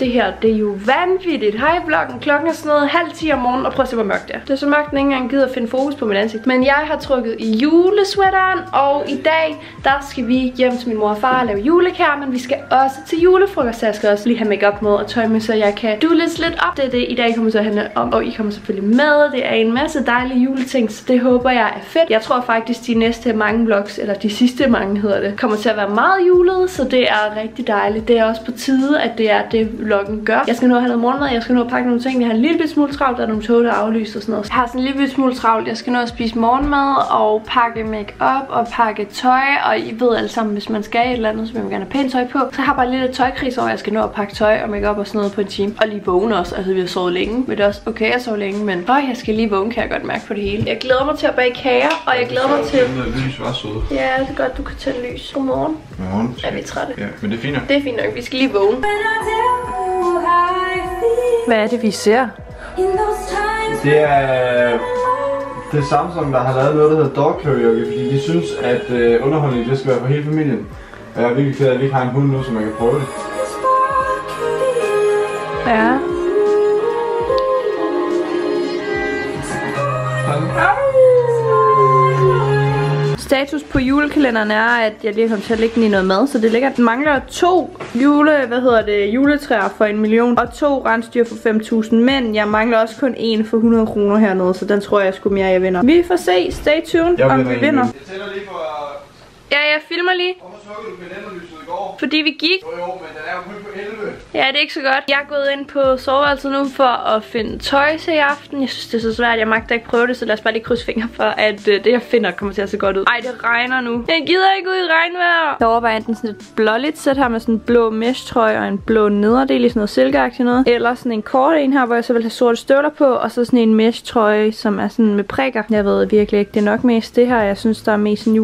Det her, det er jo vanvittigt. Hej vloggen, klokken er sådan noget halv 10 om morgenen, og prøv at se, hvor mørkt det er. Det er så mørkt, at jeg ikke engang gider at finde fokus på mit ansigt. Men jeg har trukket i julesweateren, og i dag, der skal vi hjem til min mor og far og lave julekær, men vi skal også til julefrokost, så jeg skal også lige have makeup med og tøj med, så jeg kan du lidt lidt op. Det er det, i dag kommer så at handle om, og I kommer selvfølgelig med. Det er en masse dejlige juleting, så det håber jeg er fedt. Jeg tror faktisk, de næste mange vlogs, eller de sidste mange hedder det, kommer til at være meget julede, så det er rigtig dejligt. Det er også på tide, at det er det, vloggen gør. Jeg skal nu have noget morgenmad, jeg skal nu pakke nogle ting. Jeg har en lille smule travlt, der er nogle tog, der er aflyst og sådan noget. Jeg har sådan en lille smule travlt. Jeg skal nu at spise morgenmad og pakke makeup og pakke tøj. Og I ved alle sammen, hvis man skal et eller andet, så vil man gerne have pænt tøj på. Så jeg har bare lidt tøjkris over, jeg skal nå at pakke tøj og makeup og sådan noget på en time. Og lige vågne også. Altså, vi har sovet længe. Men det er også okay at sove længe, men åh, jeg skal lige vågne, kan jeg godt mærke på det hele. Jeg glæder mig til at bage kager, og jeg glæder mig til... lys var søde. Ja, det er godt, du kan tænde lys. Godmorgen. Godmorgen. Er vi trætte? Ja, men det er fint nok. Det er fint nok, vi skal lige vågne. Hvad er det, vi ser? Det er det samme som der har lavet noget, der hedder dog karaoke, fordi de synes, at øh, underholdning det skal være for hele familien. Og jeg er virkelig ked af, at vi ikke har en hund nu, så man kan prøve det. Ja. Status på julekalenderen er, at jeg lige kom til at lægge den i noget mad, så det ligger, den mangler to jule, hvad hedder det, juletræer for en million, og to rensdyr for 5.000, men jeg mangler også kun en for 100 kroner hernede, så den tror jeg sgu mere, jeg vinder. Vi får se, stay tuned, Jeg om vi vinder. Jeg tænder lige for... Ja, jeg filmer lige, Hvorfor slukkede du kalenderlyset i går? fordi vi gik. Jo jo, men den er jo kun på 11. Ja, det er ikke så godt. Jeg er gået ind på soveværelset nu for at finde tøj til i aften. Jeg synes, det er så svært. Jeg magter ikke prøve det, så lad os bare lige krydse fingre for, at øh, det, jeg finder, kommer til at se godt ud. Ej, det regner nu. Jeg gider ikke ud i regnvejr. Jeg overvejer enten sådan et blåligt sæt her med sådan en blå mesh-trøje og en blå nederdel i sådan noget silkeagtigt noget. Eller sådan en kort en her, hvor jeg så vil have sorte støvler på, og så sådan en mesh-trøje, som er sådan med prikker. Jeg ved virkelig ikke, det er nok mest det her. Jeg synes, der er mest sådan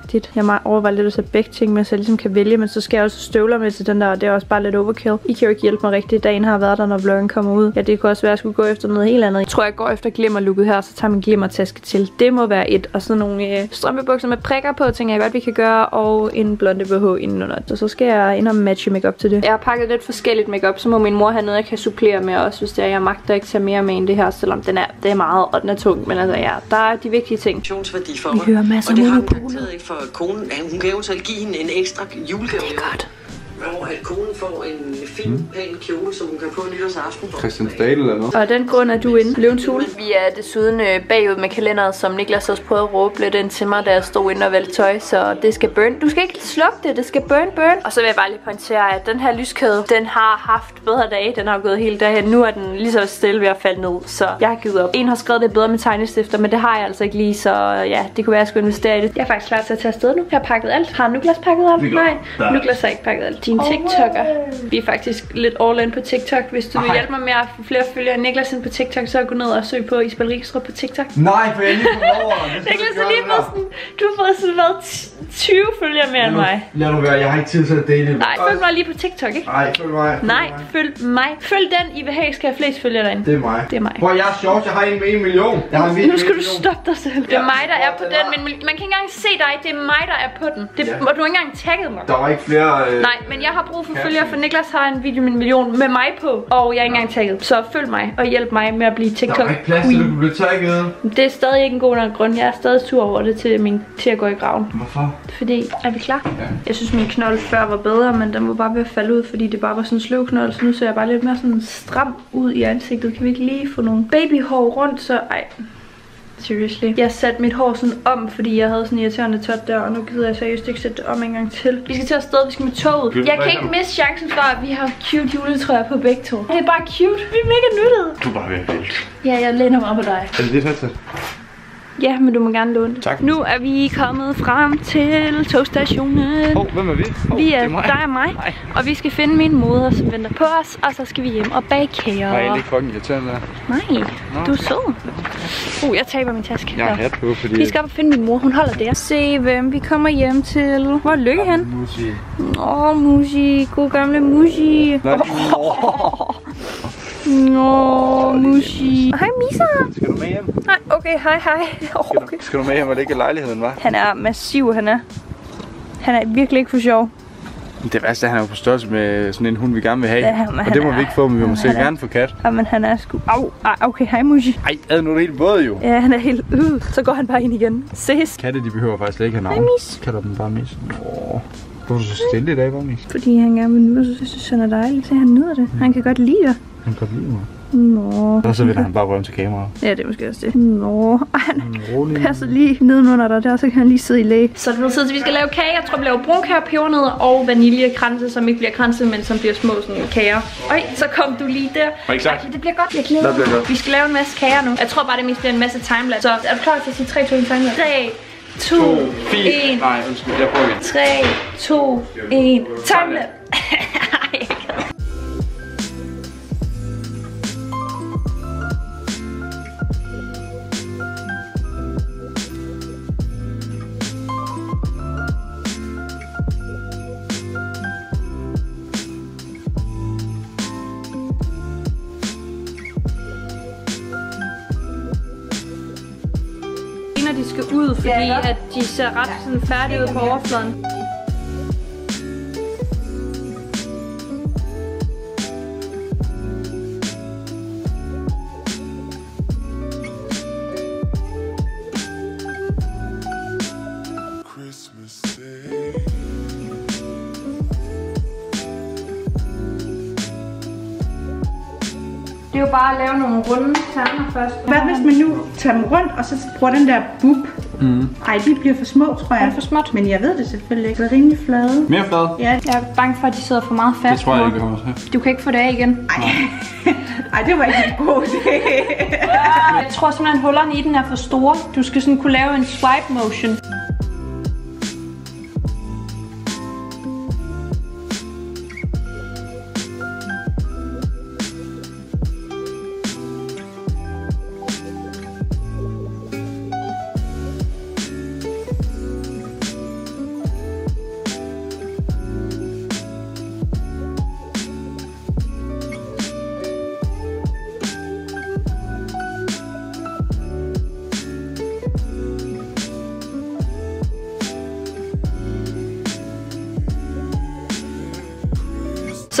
julefrokostagtigt. Jeg meget overvejer lidt at tage begge ting med, så jeg ligesom kan vælge, men så skal jeg også støvler med til den der, og det er også bare lidt overkill. I kan jo ikke hjælpe mig rigtigt. Dagen har været der, når vloggen kommer ud. Ja, det kunne også være, at jeg skulle gå efter noget helt andet. Jeg tror, jeg går efter glimmerlooket her, så tager min glimmertaske til. Det må være et. Og så nogle øh, strømpebukser med prikker på, tænker jeg godt, vi kan gøre. Og en blonde BH indenunder. Så så skal jeg ind og matche makeup til det. Jeg har pakket lidt forskelligt makeup, så må min mor have noget, jeg kan supplere med også, hvis det er. Jeg magter ikke tage mere med end det her, selvom den er, det er meget, og den er tung. Men altså, ja, der er de vigtige ting. Vi hører masser og det for konen. Ja, hun kan eventuelt give hende en ekstra julegave. Det er godt. At konen får en fin, Mm. pæn kjole, som hun kan på nytårsaften. Christian Stadel eller noget. Og den grund er du inde. Løvens hule. Vi er desuden øh, bagud med kalenderet, som Niklas også prøvede at råbe lidt ind til mig, da jeg stod inde og valgte tøj. Så det skal burn. Du skal ikke slukke det, det skal burn, burn. Og så vil jeg bare lige pointere, at den her lyskæde, den har haft bedre dage. Den har gået hele dagen. Nu er den lige så stille ved at falde ned, så jeg har givet op. En har skrevet det bedre med tegnestifter, men det har jeg altså ikke lige, så ja, det kunne være, at jeg skulle investere i det. Jeg er faktisk klar til at tage afsted nu. Jeg har pakket alt. Har Niklas pakket alt? Nej, Niklas har ikke pakket alt. Din TikToker. Vi er faktisk lidt all in på TikTok. Hvis du vil hjælpe mig med at få flere følgere end Niklas ind på TikTok, så gå ned og søg på Isabel Rikstrup på TikTok. Nej, for jeg er lige kommet over. Niklas er lige der. sådan, du har fået sådan været 20 følgere mere end mig. Lad nu være, jeg har ikke tid til at dele. Nej, følg mig lige på TikTok, ikke? Nej, følg mig. følg Nej, mig. følg mig. Følg den, I vil have, skal have flest følgere derinde. Det er mig. Det er mig. Hvor jeg er sjovt, jeg har en med en million. Jeg har en Nu skal du stoppe dig selv. Det er mig, der er på den men man kan ikke engang se dig. Det er mig, der er på den. Det, Ja. Og du har ikke engang tagget mig. Der var ikke flere... Øh... Nej, men jeg har brug for følgere, for Niklas har en video med en million med mig på, og jeg er ikke engang tagget. Så følg mig og hjælp mig med at blive Der TikTok var ikke plads til, at du blive tagget. Det er stadig ikke en god nok grund. Jeg er stadig sur over det til, min, til at gå i graven. Hvorfor? Fordi, er vi klar? Ja. Jeg synes, min knold før var bedre, men den var bare ved at falde ud, fordi det bare var sådan en sløv knold. Så nu ser jeg bare lidt mere sådan stram ud i ansigtet. Kan vi ikke lige få nogle babyhår rundt, så... Ej, Seriously. Jeg satte mit hår sådan om, fordi jeg havde sådan en irriterende tot der, og nu gider jeg seriøst ikke sætte det om en gang til. Vi skal til afsted, vi skal med toget. Jeg kan ikke miste chancen for, at vi har cute juletræer på begge to. Det er bare cute. Vi er mega nuttede. Du er bare ved at vælte. Ja, jeg læner mig op på dig. Er det det, Fatta? Ja, men du må gerne låne det. Tak. Nu er vi kommet frem til togstationen. Hov, hvem er vi? Hov, Vi det er, er mig. dig og mig, Nej. og vi skal finde min moder, som venter på os, og så skal vi hjem og bage kager. Nej, det er fucking irriterende. der. Nej, du er sød. Uh, jeg taber min taske. Jeg har Nå. hat på, fordi... Vi skal op og finde min mor, hun holder der. Se, hvem vi kommer hjem til. Hvor er Lykke hen? Musi. Åh, oh, Musi. God gamle Musi. Nej, Nå, Musi. Hej, Misa. skal du med hjem? Nej, okay, hej, hej. Okay. Skal du med hjem og ligge i lejligheden, hva'? Han er massiv, han er. Han er virkelig ikke for sjov. Det værste er, at han er på størrelse med sådan en hund, vi gerne vil have. Ja, men og det må er- vi ikke få, men vi må sikkert er- gerne få kat. Jamen, han er sgu... Au, okay, hej Mushi. Ej, ad nu er det helt både jo. Ja, han er helt... Uh, så går han bare ind igen. Ses. Katte, de behøver faktisk slet ikke have navn. Hej, Mis. Kalder dem bare Mis. Åh. Hvorfor er du så stille i dag, var Mis? Fordi han gerne vil nyde, så synes han er dejligt. Se, han nyder det. Han kan godt lide dig. Han kan lide mig. Nå. Og så vil han bare rømme til kameraet. Ja, det er måske også det. Nå. Ej, han Rolig. passer lige nedenunder dig der, så kan han lige sidde i læge. Så er det nu tid til, vi skal lave kage. Jeg tror, vi laver brunkager, pebernødder og vaniljekranse, som ikke bliver kranse, men som bliver små sådan kager. Øj, så kom du lige der. Og ikke sagt. Ej, det bliver godt. Jeg glæder Hvad bliver godt? Vi skal lave en masse kager nu. Jeg tror bare, det mest bliver en masse timelapse. Så er du klar til at sige 3, 2, 1 timelapse? 3, 2, 1, Nej, undskyld, jeg prøver igen. 3, 2, 1, timelapse. De skal ud, fordi at de ser ret sådan færdige ud på overfladen. Jo bare at lave nogle runde terner først. Hvad hvis man nu tager dem rundt, og så bruger den der bub? Mm. Ej, de bliver for små, tror jeg. Er for småt? Men jeg ved det selvfølgelig ikke. Det er rimelig flade. Mere flad? Ja, Jeg er bange for, at de sidder for meget fast Det tror jeg ikke, jeg kommer til. Du kan ikke få det af igen. Ej, det var ikke en god idé. Jeg tror simpelthen, hullerne i den er for store. Du skal sådan kunne lave en swipe motion.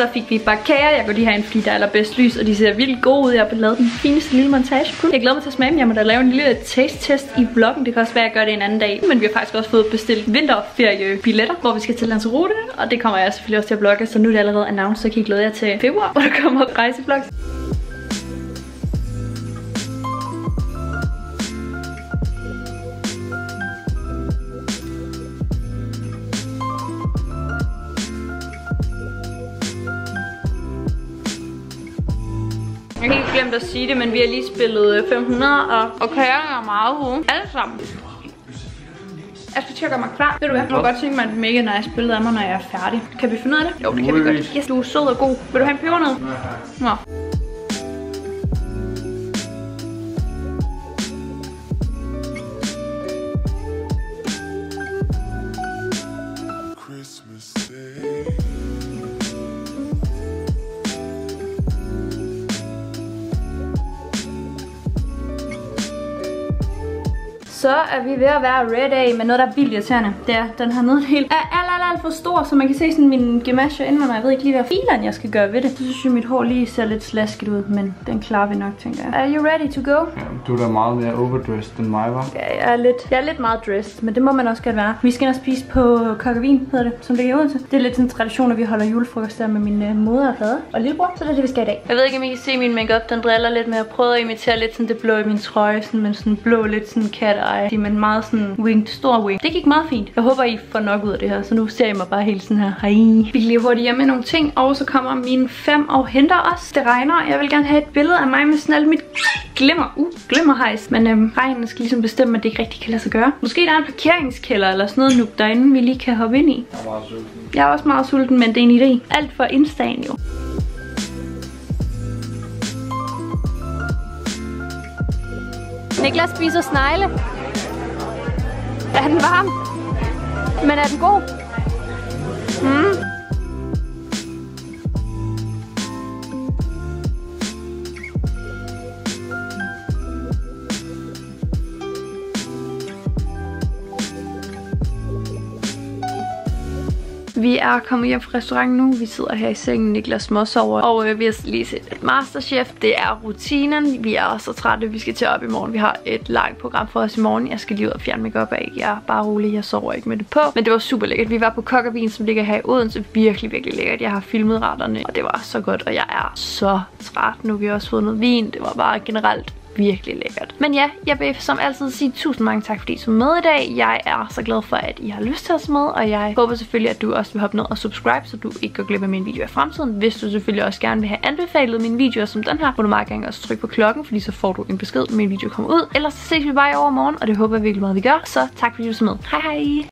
Så fik vi bare kager. Jeg går lige herind, fordi der er allerbedst lys, og de ser vildt gode ud. Jeg har lavet den fineste lille montage. Jeg glæder mig til at smage dem. Jeg må da lave en lille taste-test i vloggen. Det kan også være, at jeg gør det en anden dag. Men vi har faktisk også fået bestilt vinterferiebilletter, hvor vi skal til Lanzarote. Og det kommer jeg selvfølgelig også til at blogge. Så nu er det allerede announced, så kan I glæde jer til februar, hvor der kommer rejsevlogs. Glemt at sige det, men vi har lige spillet øh, 500, og, og kagerne er meget. Alle sammen. Jeg skal gøre mig klar. Ved du hvad? Jeg kunne godt tænke mig et mega nice billede af mig, når jeg er færdig. Kan vi finde ud af det? Jo, det kan vi godt. Yes, du er sød og god. Vil du have en pebernød? Nå. Så er vi ved at være ready med noget, der er vildt irriterende. Det er, den her nedel er alt, alt, alt for stor, så man kan se sådan min gemasje indenunder. Jeg ved ikke lige, hvad fileren jeg skal gøre ved det. Så synes jeg, mit hår lige ser lidt slasket ud, men den klarer vi nok, tænker jeg. Are you ready to go? Du er da meget mere overdressed end mig, var. Ja, jeg er lidt, jeg er lidt meget dressed, men det må man også godt være. Vi skal ind og spise på Kokkevin, hedder det, som ligger i Odense. Det er lidt sådan en tradition, at vi holder julefrokost der med min uh, moder og fader og lillebror. Så det er det, vi skal i dag. Jeg ved ikke, om I kan se min makeup, den driller lidt, men jeg prøvede at imitere lidt sådan det blå i min trøje, sådan, men sådan blå, lidt sådan cat eye, men meget sådan winged, stor wing. Det gik meget fint. Jeg håber, I får nok ud af det her, så nu ser I mig bare helt sådan her. Hej. Vi kan lige hurtigt hjem med nogle ting, og så kommer mine fem og henter os. Det regner. Jeg vil gerne have et billede af mig med sådan alt mit glimmer. Uh, glimmerhejs. Men øhm, regnen skal ligesom bestemme, at det ikke rigtig kan lade sig gøre. Måske der er en parkeringskælder eller sådan noget nu derinde, vi lige kan hoppe ind i. Jeg er meget sulten. Jeg er også meget sulten, men det er en idé. Alt for instaen jo. Niklas spiser snegle. Er den varm? Men er den god? Mm. Vi er kommet hjem fra restauranten nu. Vi sidder her i sengen, Niklas småsover. Og øh, vi har lige set et Masterchef. Det er rutinen. Vi er også så trætte, vi skal til op i morgen. Vi har et langt program for os i morgen. Jeg skal lige ud og fjerne makeup af. Jeg er bare rolig, jeg sover ikke med det på. Men det var super lækkert. Vi var på Kokkervin, som ligger her i Odense. Virkelig, virkelig lækkert. Jeg har filmet retterne, og det var så godt. Og jeg er så træt. Nu har vi også fået noget vin. Det var bare generelt virkelig lækkert. Men ja, jeg vil som altid sige tusind mange tak, fordi I så med i dag. Jeg er så glad for, at I har lyst til at se med, og jeg håber selvfølgelig, at du også vil hoppe ned og subscribe, så du ikke går glip af mine videoer i fremtiden. Hvis du selvfølgelig også gerne vil have anbefalet mine videoer som den her, må du meget gerne også trykke på klokken, fordi så får du en besked, når min video kommer ud. Ellers så ses vi bare i overmorgen, og det håber jeg virkelig meget, vi gør. Så tak fordi du så med. Hej hej!